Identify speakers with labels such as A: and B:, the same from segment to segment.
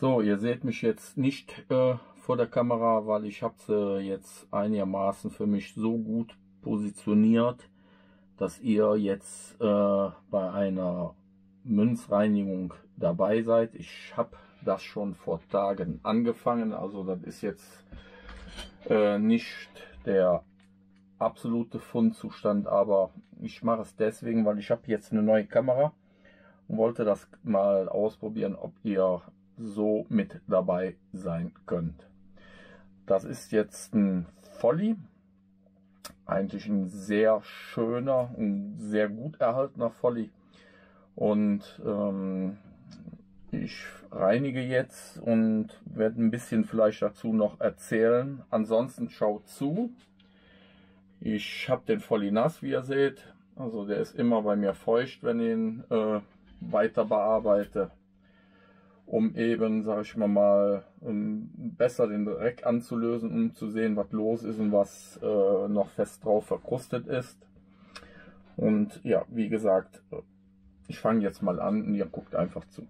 A: So, ihr seht mich jetzt nicht äh, vor der Kamera, weil ich habe sie jetzt einigermaßen für mich so gut positioniert, dass ihr jetzt äh, bei einer Münzreinigung dabei seid. Ich habe das schon vor Tagen angefangen, also das ist jetzt äh, nicht der absolute Fundzustand, aber ich mache es deswegen, weil ich habe jetzt eine neue Kamera und wollte das mal ausprobieren, ob ihr so mit dabei sein könnt. Das ist jetzt ein Folly, eigentlich ein sehr schöner und sehr gut erhaltener Folly und ähm, ich reinige jetzt und werde ein bisschen vielleicht dazu noch erzählen. Ansonsten schaut zu. Ich habe den Folly nass, wie ihr seht. Also der ist immer bei mir feucht, wenn ich ihn äh, weiter bearbeite, um eben, sage ich mal mal, besser den Dreck anzulösen, um zu sehen, was los ist und was äh, noch fest drauf verkrustet ist. Und ja, wie gesagt, ich fange jetzt mal an und ihr guckt einfach zu.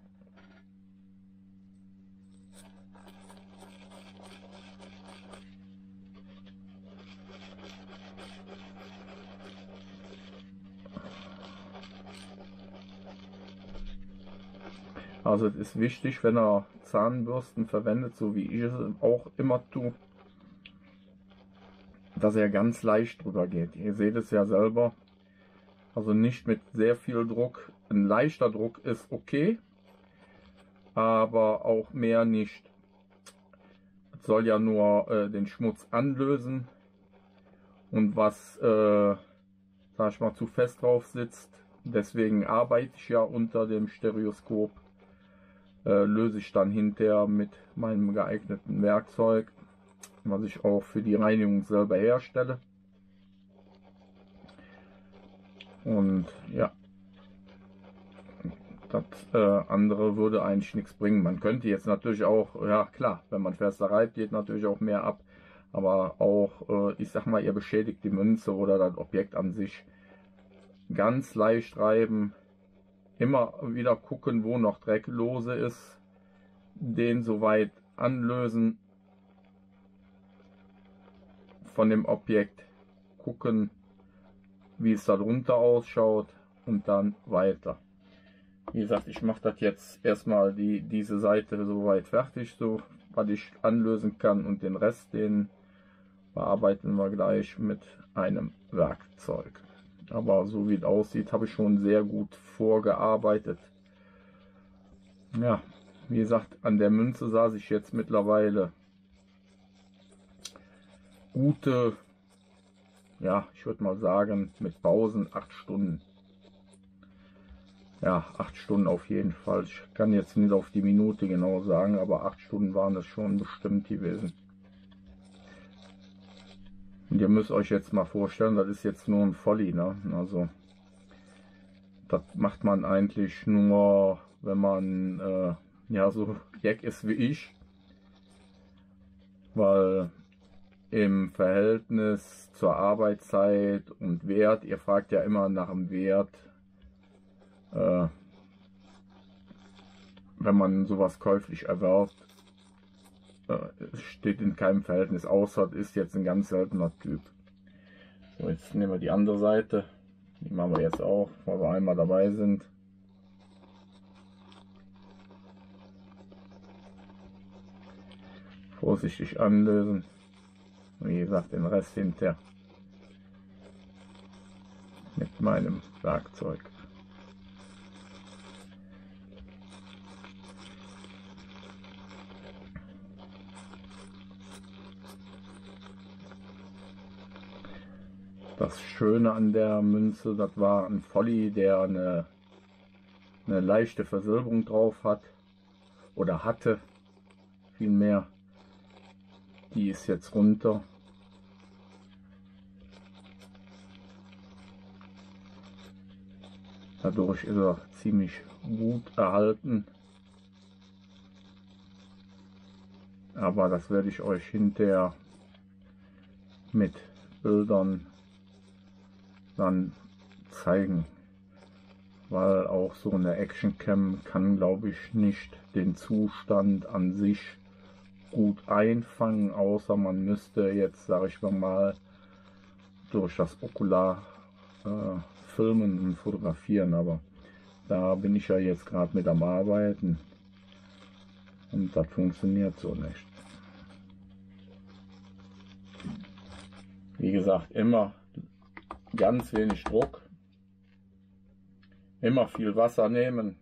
A: Also es ist wichtig, wenn er Zahnbürsten verwendet, so wie ich es auch immer tue, dass er ganz leicht drüber geht. Ihr seht es ja selber. Also nicht mit sehr viel Druck. Ein leichter Druck ist okay, aber auch mehr nicht. Es soll ja nur äh, den Schmutz anlösen und was, äh, sag ich mal, zu fest drauf sitzt. Deswegen arbeite ich ja unter dem Stereoskop äh, löse ich dann hinterher mit meinem geeigneten Werkzeug, was ich auch für die Reinigung selber herstelle. Und ja, das äh, andere würde eigentlich nichts bringen. Man könnte jetzt natürlich auch, ja klar, wenn man fester reibt, geht natürlich auch mehr ab. Aber auch, äh, ich sag mal, ihr beschädigt die Münze oder das Objekt an sich ganz leicht reiben, immer wieder gucken, wo noch Dreck lose ist, den soweit anlösen von dem Objekt, gucken, wie es darunter ausschaut und dann weiter. Wie gesagt, ich mache das jetzt erstmal die, diese Seite soweit fertig, so was ich anlösen kann und den Rest, den bearbeiten wir gleich mit einem Werkzeug. Aber so wie es aussieht, habe ich schon sehr gut vorgearbeitet. Ja, wie gesagt, an der Münze saß ich jetzt mittlerweile gute, ja, ich würde mal sagen, mit Pausen acht Stunden. Ja, acht Stunden auf jeden Fall. Ich kann jetzt nicht auf die Minute genau sagen, aber acht Stunden waren das schon bestimmt gewesen. Und ihr müsst euch jetzt mal vorstellen, das ist jetzt nur ein Folly, ne? Also, das macht man eigentlich nur, wenn man, äh, ja, so Jack ist wie ich. Weil im Verhältnis zur Arbeitszeit und Wert, ihr fragt ja immer nach dem Wert, äh, wenn man sowas käuflich erwirbt, äh, steht in keinem Verhältnis, außer ist jetzt ein ganz seltener Typ. So, jetzt nehmen wir die andere Seite. Die machen wir jetzt auch, weil wir einmal dabei sind. Vorsichtig anlösen. Wie gesagt, den Rest hinter mit meinem Werkzeug. Das Schöne an der Münze, das war ein Folly, der eine, eine leichte Versilberung drauf hat. Oder hatte. Vielmehr. Die ist jetzt runter. Dadurch ist er ziemlich gut erhalten. Aber das werde ich euch hinterher mit Bildern dann zeigen. weil auch so eine Action Cam kann, glaube ich, nicht den Zustand an sich gut einfangen, außer man müsste jetzt, sage ich mal, durch das Okular äh, filmen und fotografieren, aber da bin ich ja jetzt gerade mit am Arbeiten und das funktioniert so nicht. Wie gesagt, immer ganz wenig Druck, immer viel Wasser nehmen,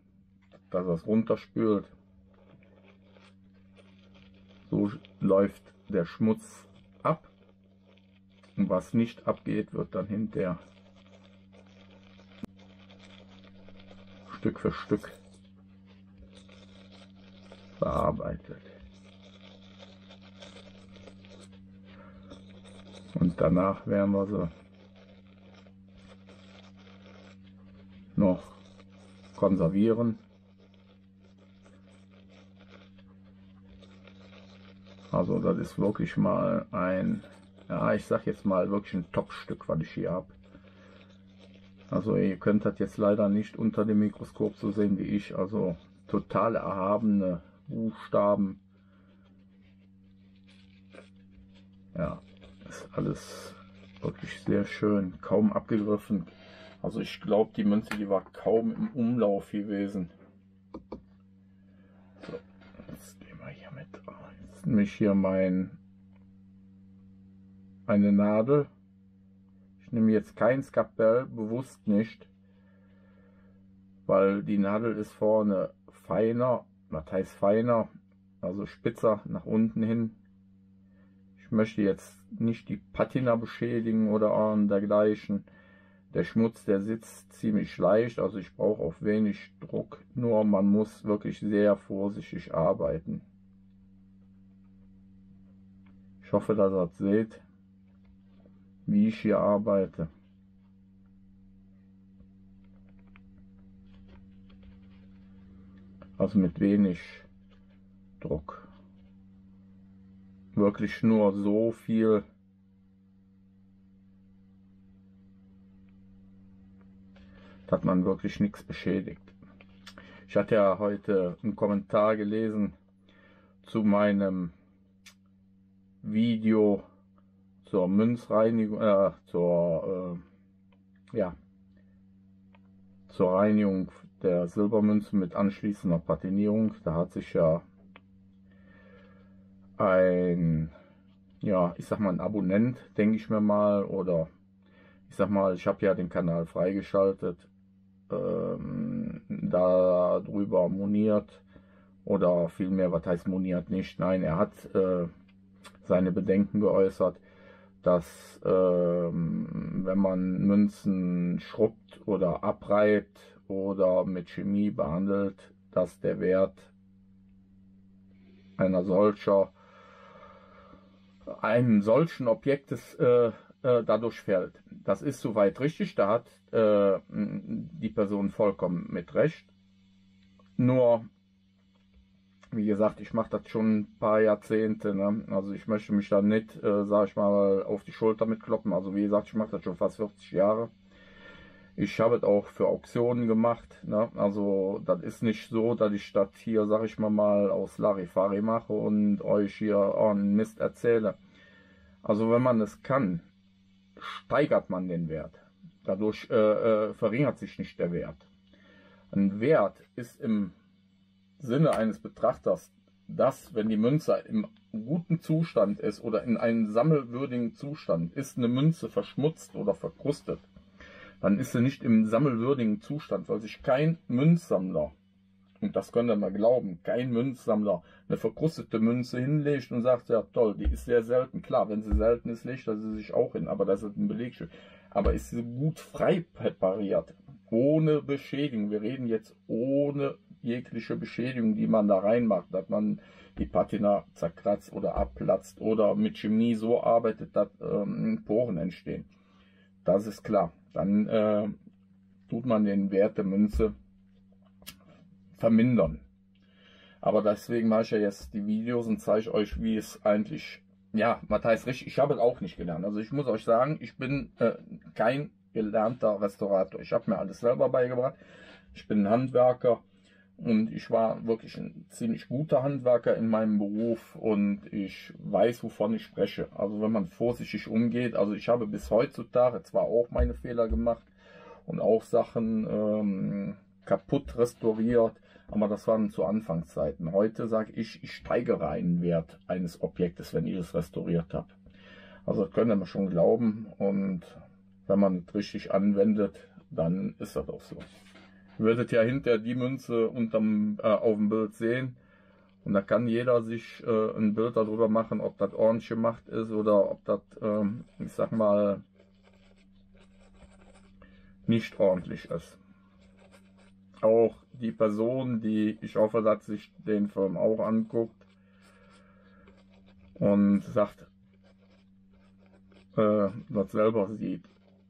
A: dass es runterspült. So läuft der Schmutz ab und was nicht abgeht, wird dann hinterher Stück für Stück bearbeitet. Und danach werden wir sie noch konservieren. Also das ist wirklich mal ein, ja ich sag jetzt mal wirklich ein Top-Stück, was ich hier habe. Also ihr könnt das jetzt leider nicht unter dem Mikroskop so sehen wie ich. Also total erhabene Buchstaben. Ja, ist alles wirklich sehr schön, kaum abgegriffen. Also ich glaube, die Münze, die war kaum im Umlauf gewesen. So, jetzt gehen wir hier mit. Jetzt nehme ich hier mein eine Nadel ich nehme jetzt kein Skapell, bewusst nicht, weil die Nadel ist vorne feiner, was heißt feiner, also spitzer nach unten hin. Ich möchte jetzt nicht die Patina beschädigen oder dergleichen. Der Schmutz, der sitzt ziemlich leicht, also ich brauche auch wenig Druck, nur man muss wirklich sehr vorsichtig arbeiten. Ich hoffe, dass ihr das seht wie ich hier arbeite. Also mit wenig Druck. Wirklich nur so viel. Dass man wirklich nichts beschädigt. Ich hatte ja heute einen Kommentar gelesen zu meinem Video zur Münzreinigung, äh, zur, äh, ja, zur Reinigung der Silbermünze mit anschließender Patinierung. Da hat sich ja ein, ja, ich sag mal ein Abonnent, denke ich mir mal, oder ich sag mal, ich habe ja den Kanal freigeschaltet, ähm, darüber moniert oder vielmehr, was heißt moniert nicht, nein, er hat äh, seine Bedenken geäußert, dass ähm, wenn man Münzen schrubbt oder abreibt oder mit Chemie behandelt, dass der Wert einer solcher einem solchen Objektes äh, äh, dadurch fällt. Das ist soweit richtig, da hat äh, die Person vollkommen mit Recht. Nur wie gesagt, ich mache das schon ein paar Jahrzehnte. Ne? Also ich möchte mich da nicht, äh, sag ich mal, auf die Schulter mitkloppen. Also wie gesagt, ich mache das schon fast 40 Jahre. Ich habe es auch für Auktionen gemacht. Ne? Also das ist nicht so, dass ich das hier, sag ich mal, mal aus Larifari mache und euch hier oh, einen Mist erzähle. Also wenn man es kann, steigert man den Wert. Dadurch äh, äh, verringert sich nicht der Wert. Ein Wert ist im Sinne eines Betrachters, dass, wenn die Münze im guten Zustand ist oder in einem sammelwürdigen Zustand, ist eine Münze verschmutzt oder verkrustet, dann ist sie nicht im sammelwürdigen Zustand, weil sich kein Münzsammler, und das könnt ihr mal glauben, kein Münzsammler eine verkrustete Münze hinlegt und sagt, ja toll, die ist sehr selten. Klar, wenn sie selten ist, legt er sie sich auch hin, aber das ist ein Belegstück. Aber ist sie gut frei präpariert, ohne Beschädigung. Wir reden jetzt ohne jegliche Beschädigung, die man da reinmacht, dass man die Patina zerkratzt oder abplatzt oder mit Chemie so arbeitet, dass ähm, Poren entstehen. Das ist klar. Dann äh, tut man den Wert der Münze vermindern. Aber deswegen mache ich ja jetzt die Videos und zeige euch, wie es eigentlich, ja, Matthias richtig, ich habe es auch nicht gelernt. Also ich muss euch sagen, ich bin äh, kein gelernter Restaurator. Ich habe mir alles selber beigebracht. Ich bin ein Handwerker und ich war wirklich ein ziemlich guter Handwerker in meinem Beruf und ich weiß, wovon ich spreche. Also wenn man vorsichtig umgeht, also ich habe bis heutzutage zwar auch meine Fehler gemacht und auch Sachen ähm, kaputt restauriert, aber das waren zu Anfangszeiten. Heute sage ich, ich steigere einen Wert eines Objektes, wenn ihr es restauriert habt. Also das könnt ihr mir schon glauben und wenn man es richtig anwendet, dann ist das auch so. Ihr werdet ja hinter die Münze unterm, äh, auf dem Bild sehen. Und da kann jeder sich äh, ein Bild darüber machen, ob das ordentlich gemacht ist oder ob das, ähm, ich sag mal, nicht ordentlich ist. Auch die Person, die ich hoffe, dass sich den Film auch anguckt und sagt, äh, das selber sieht,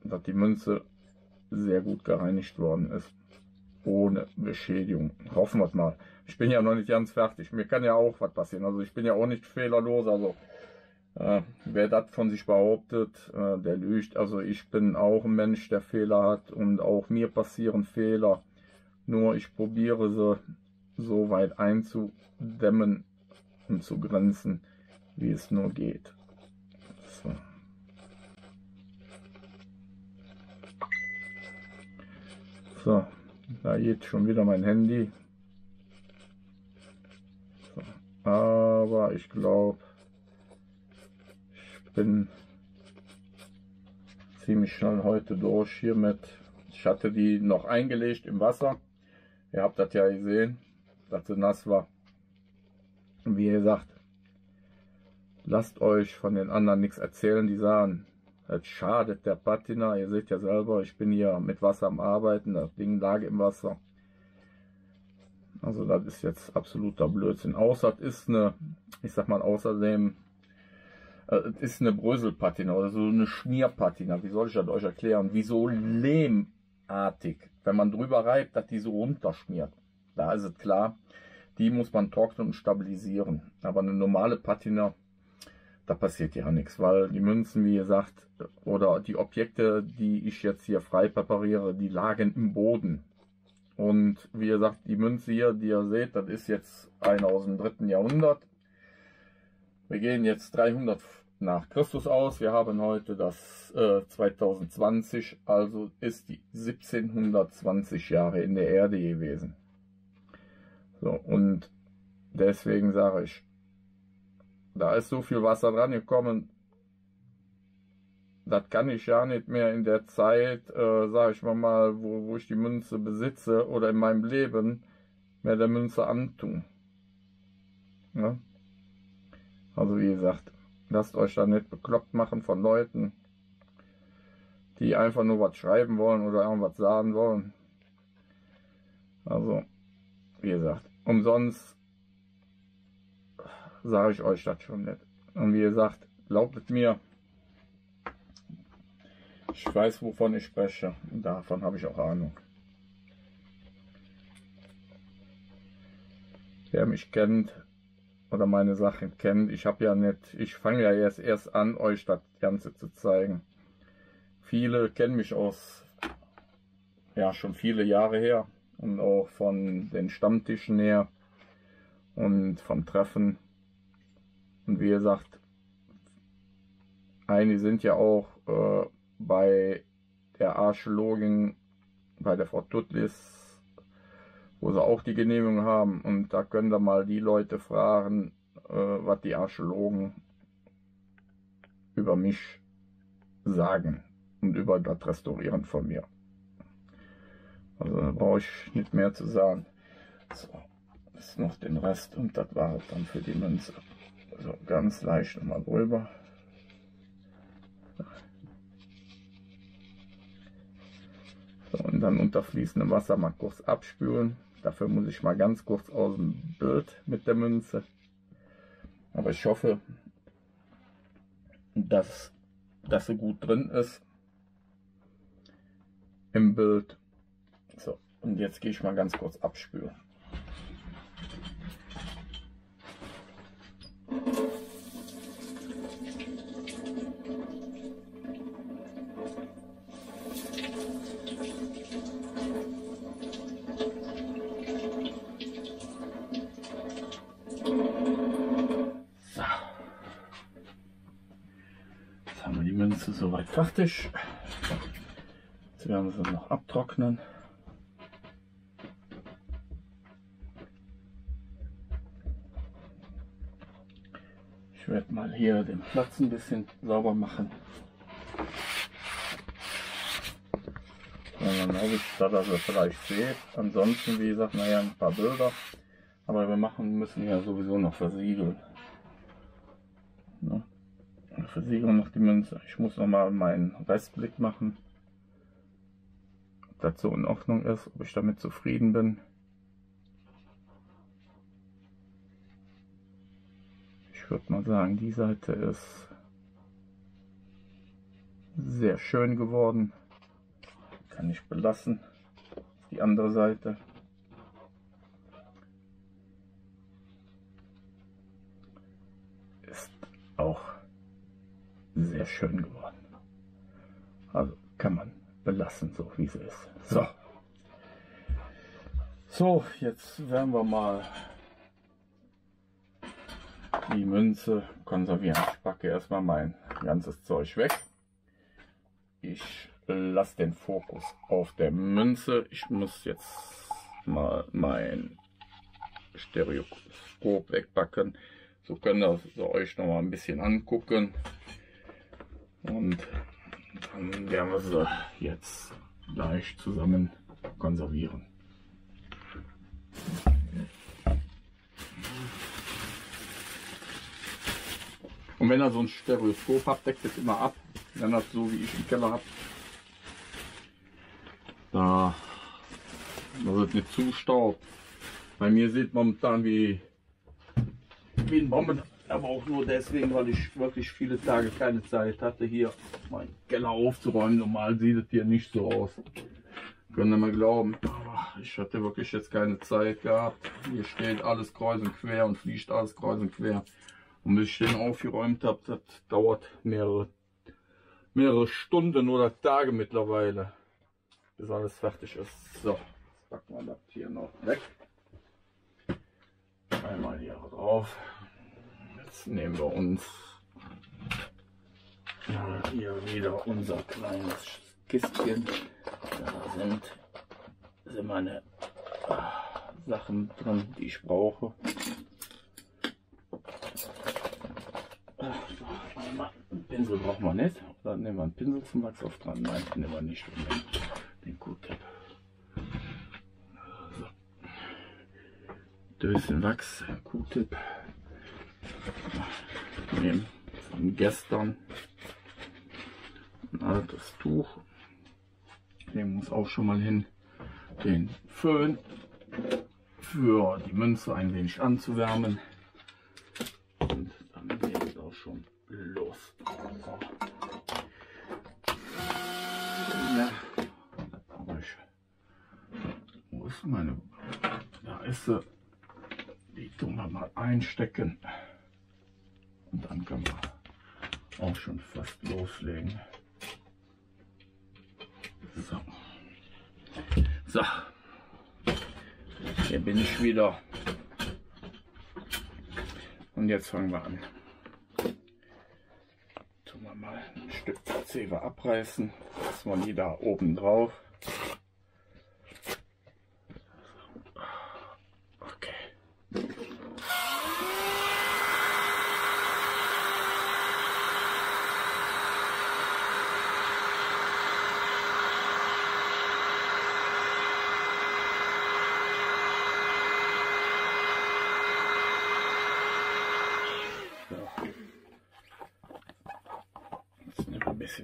A: dass die Münze sehr gut gereinigt worden ist ohne Beschädigung. Hoffen wir es mal. Ich bin ja noch nicht ganz fertig. Mir kann ja auch was passieren. Also ich bin ja auch nicht fehlerlos. Also äh, wer das von sich behauptet, äh, der lügt. Also ich bin auch ein Mensch, der Fehler hat und auch mir passieren Fehler. Nur ich probiere sie so weit einzudämmen und zu grenzen, wie es nur geht. So. So, da geht schon wieder mein Handy. So. Aber ich glaube, ich bin ziemlich schnell heute durch hier mit. Ich hatte die noch eingelegt im Wasser. Ihr habt das ja gesehen, dass sie nass war. Und wie gesagt, lasst euch von den anderen nichts erzählen, die sagen, das schadet der Patina. Ihr seht ja selber, ich bin hier mit Wasser am Arbeiten. Das Ding lag im Wasser. Also das ist jetzt absoluter Blödsinn. Außer es ist eine, ich sag mal außerdem, äh, es ist eine Bröselpatina oder so eine Schmierpatina. Wie soll ich das euch erklären? Wie so lehmartig. Wenn man drüber reibt, dass die so runterschmiert. Da ist es klar, die muss man trocknen und stabilisieren. Aber eine normale Patina da passiert ja nichts, weil die Münzen, wie gesagt, oder die Objekte, die ich jetzt hier frei präpariere, die lagen im Boden. Und wie gesagt, die Münze hier, die ihr seht, das ist jetzt eine aus dem dritten Jahrhundert. Wir gehen jetzt 300 nach Christus aus. Wir haben heute das äh, 2020, also ist die 1720 Jahre in der Erde gewesen. So, und deswegen sage ich, da ist so viel Wasser dran gekommen, das kann ich ja nicht mehr in der Zeit, äh, sage ich mal, wo, wo ich die Münze besitze oder in meinem Leben mehr der Münze antun. Ja? Also wie gesagt, lasst euch da nicht bekloppt machen von Leuten, die einfach nur was schreiben wollen oder irgendwas sagen wollen. Also, wie gesagt, umsonst sage ich euch das schon nicht. Und wie gesagt, glaubt es mir, ich weiß, wovon ich spreche. Und davon habe ich auch Ahnung. Wer mich kennt oder meine Sachen kennt, ich habe ja nicht, ich fange ja jetzt erst an, euch das Ganze zu zeigen. Viele kennen mich aus, ja, schon viele Jahre her und auch von den Stammtischen her und vom Treffen und wie gesagt, einige sind ja auch äh, bei der Archäologin, bei der Frau Tutlis, wo sie auch die Genehmigung haben. Und da können da mal die Leute fragen, äh, was die Archäologen über mich sagen und über das Restaurieren von mir. Also da brauche ich nicht mehr zu sagen. So, ist noch den Rest und das war es dann für die Münze. So, ganz leicht nochmal drüber. So, und dann unter fließendem Wasser mal kurz abspülen. Dafür muss ich mal ganz kurz aus dem Bild mit der Münze. Aber ich hoffe, dass das so gut drin ist im Bild. So, und jetzt gehe ich mal ganz kurz abspülen. Fertig. Jetzt werden wir sie noch abtrocknen. Ich werde mal hier den Platz ein bisschen sauber machen. Dann hoffe ich, dass ihr vielleicht seht. Ansonsten, wie gesagt, naja, ein paar Bilder. Aber wir machen müssen ja sowieso noch versiegeln. Ja. Versiegeln noch die Münze. Ich muss noch mal meinen Restblick machen. Ob das so in Ordnung ist, ob ich damit zufrieden bin. Ich würde mal sagen, die Seite ist sehr schön geworden kann ich belassen. Die andere Seite. Ist auch sehr schön geworden. Also kann man belassen, so wie sie ist. So. So, jetzt werden wir mal die Münze konservieren. Ich packe erstmal mein ganzes Zeug weg. Ich lasse den Fokus auf der Münze. Ich muss jetzt mal mein Stereoskop wegpacken. So könnt ihr euch noch mal ein bisschen angucken. Und dann werden wir sie jetzt gleich zusammen konservieren. Und wenn ihr so ein Stereoskop habt, deckt es immer ab. Wenn das so wie ich im Keller habe, da, wird nicht zustaubt. Bei mir sieht momentan wie, wie ein Bomben, aber auch nur deswegen, weil ich wirklich viele Tage keine Zeit hatte, hier meinen Keller aufzuräumen. Normal sieht es hier nicht so aus. Können ihr mal glauben. Aber ich hatte wirklich jetzt keine Zeit gehabt. Hier steht alles kreuz und quer und fliegt alles kreuz und quer. Und bis ich den aufgeräumt habe, das dauert mehrere, mehrere Stunden oder Tage mittlerweile bis alles fertig ist. So, jetzt packen wir das hier noch weg. Einmal hier drauf. Nehmen wir uns hier wieder unser kleines Kistchen. Da sind, sind meine ah, Sachen drin, die ich brauche. Einen Pinsel brauchen wir nicht. Dann nehmen wir einen Pinsel zum Wachsauf dran. Nein, nehmen wir nicht den Q-Tip. So. Döschen Wachs, Q-Tip. Nehmen von gestern ein altes Tuch. Nehmen wir uns auch schon mal hin den Föhn für die Münze ein wenig anzuwärmen. Und dann geht es auch schon los. Ja ist meine, da ist sie, die tun wir mal einstecken und dann können wir auch schon fast loslegen. So, so. hier bin ich wieder und jetzt fangen wir an. Tun wir mal ein Stück Zewa abreißen, das wir die da oben drauf.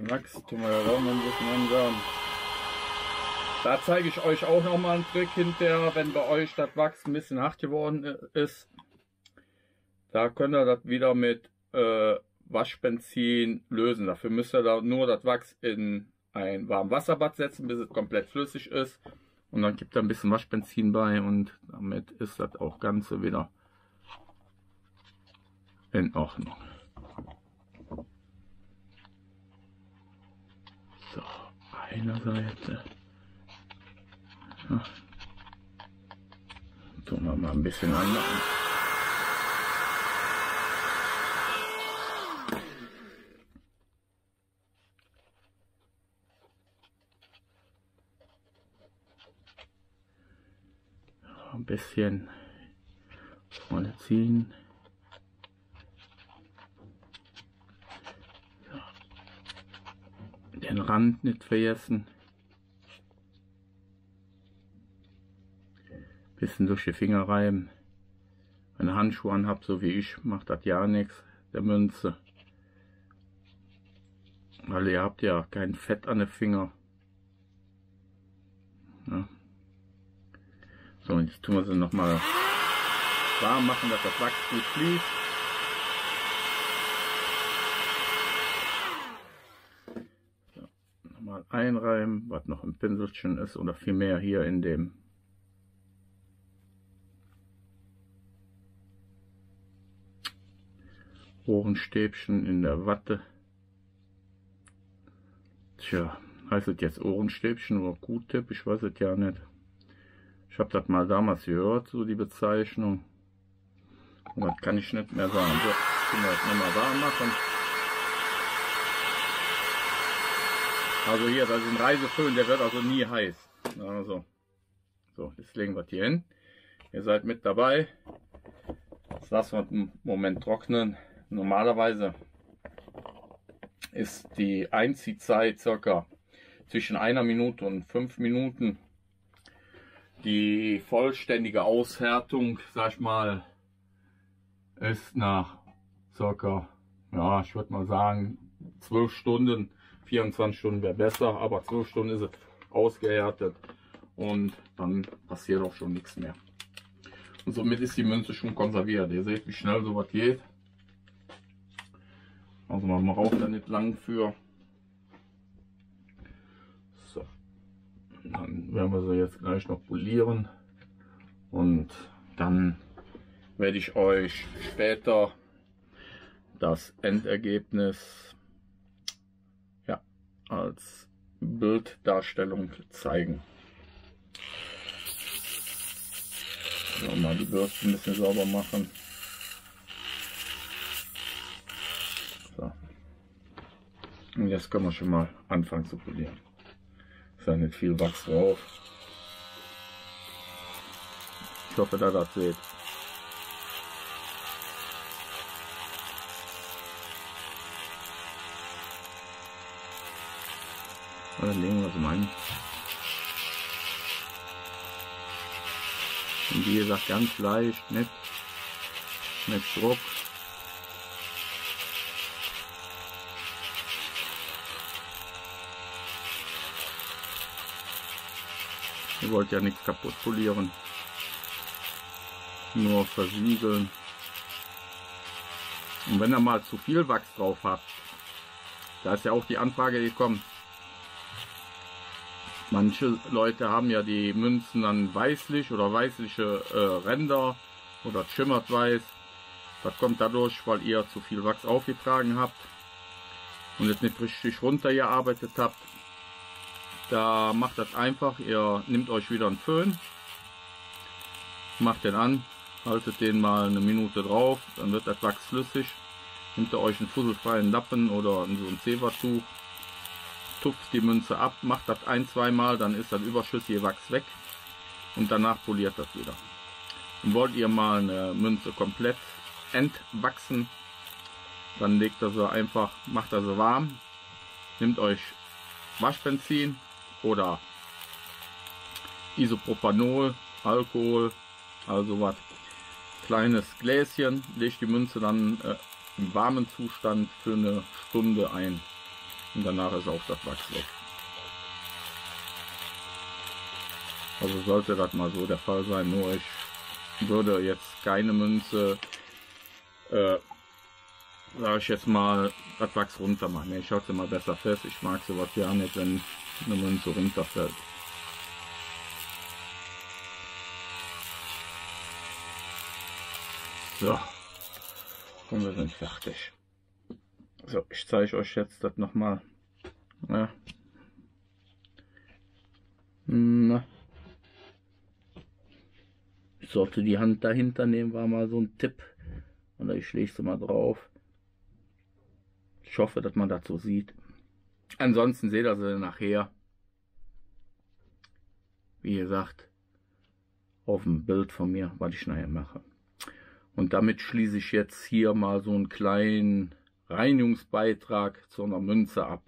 A: Bisschen Wachs, tun wir ja auch noch ein bisschen anschauen. Da zeige ich euch auch noch mal einen Trick hinterher, wenn bei euch das Wachs ein bisschen hart geworden ist. Da könnt ihr das wieder mit äh, Waschbenzin lösen. Dafür müsst ihr da nur das Wachs in ein warmes Wasserbad setzen, bis es komplett flüssig ist. Und dann gibt ihr ein bisschen Waschbenzin bei und damit ist das auch Ganze wieder in Ordnung. einer Seite. Ach. Tun wir mal ein bisschen anmachen. Ein bisschen vorne ziehen. Den Rand nicht vergessen. Bisschen durch die Finger reiben. Wenn ihr Handschuhe anhabt, so wie ich, macht das ja nichts, der Münze. Weil ihr habt ja kein Fett an den Finger. Ja. So, und jetzt tun wir sie nochmal warm machen, dass das Wachs gut fließt. So, nochmal einreiben, was noch im Pinselchen ist oder vielmehr hier in dem Ohrenstäbchen in der Watte. Tja, heißt es jetzt Ohrenstäbchen oder Q-Tip? Ich weiß es ja nicht. Ich habe das mal damals gehört, so die Bezeichnung. Und das kann ich nicht mehr sagen. So, können wir das nochmal warm machen. Also hier, das ist ein Reiseföhn, der wird also nie heiß. Also, so, jetzt legen wir es hier hin. Ihr seid mit dabei. Das lassen wir einen Moment trocknen. Normalerweise ist die Einziehzeit circa zwischen einer Minute und fünf Minuten. Die vollständige Aushärtung, sag ich mal, ist nach circa, ja, ich würde mal sagen, zwölf Stunden. 24 Stunden wäre besser, aber zwölf Stunden ist es ausgehärtet und dann passiert auch schon nichts mehr. Und somit ist die Münze schon konserviert. Ihr seht, wie schnell sowas geht. Also man braucht da nicht lang für. So. Dann werden wir sie jetzt gleich noch polieren. Und dann werde ich euch später das Endergebnis als Bilddarstellung zeigen. So, mal die Bürste ein bisschen sauber machen. Und jetzt können wir schon mal anfangen zu polieren. Ist ja nicht viel Wachs drauf. Ich hoffe, dass ihr das seht. Dann legen wir es mal Und wie gesagt, ganz leicht, nicht mit Druck. Ihr wollt ja nichts kaputt polieren. Nur versiegeln. Und wenn ihr mal zu viel Wachs drauf habt, da ist ja auch die Anfrage gekommen. Manche Leute haben ja die Münzen dann weißlich oder weißliche äh, Ränder oder schimmert weiß. Das kommt dadurch, weil ihr zu viel Wachs aufgetragen habt und es nicht richtig runtergearbeitet habt. Da macht das einfach, ihr nehmt euch wieder einen Föhn, macht den an, haltet den mal eine Minute drauf, dann wird das Wachs flüssig. Nehmt ihr euch einen fusselfreien Lappen oder so ein Zebertuch, tupft die Münze ab, macht das ein, zweimal, dann ist das überschüssige Wachs weg und danach poliert das wieder. Und wollt ihr mal eine Münze komplett entwachsen, dann legt ihr sie einfach, macht ihr sie warm, nehmt euch Waschbenzin, oder Isopropanol, Alkohol, also was. Kleines Gläschen, legt die Münze dann äh, im warmen Zustand für eine Stunde ein und danach ist auch das Wachs weg. Also sollte das mal so der Fall sein, nur ich würde jetzt keine Münze, äh, sage ich jetzt mal, das Wachs runter machen. Ich halte mal besser fest, ich mag sowas ja nicht, wenn eine Münze runterfällt. So. Und wir sind fertig. So, ich zeige euch jetzt das nochmal. Ja. Na. Ich sollte die Hand dahinter nehmen, war mal so ein Tipp. Oder ich lege sie mal drauf. Ich hoffe, dass man das so sieht. Ansonsten seht ihr sie nachher. Wie gesagt, auf dem Bild von mir, was ich nachher mache. Und damit schließe ich jetzt hier mal so einen kleinen Reinigungsbeitrag zu einer Münze ab.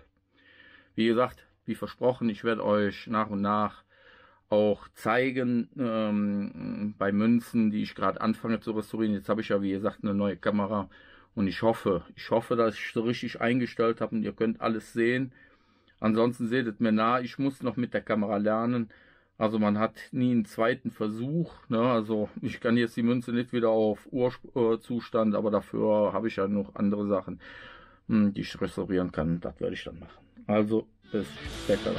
A: Wie gesagt, wie versprochen, ich werde euch nach und nach auch zeigen ähm, bei Münzen, die ich gerade anfange zu restaurieren. Jetzt habe ich ja, wie gesagt, eine neue Kamera und ich hoffe, ich hoffe, dass ich so richtig eingestellt habe und ihr könnt alles sehen. Ansonsten seht es mir nah, ich muss noch mit der Kamera lernen. Also man hat nie einen zweiten Versuch. Ne? Also ich kann jetzt die Münze nicht wieder auf Urzustand, aber dafür habe ich ja noch andere Sachen, hm, die ich restaurieren kann. Das werde ich dann machen. Also bis später.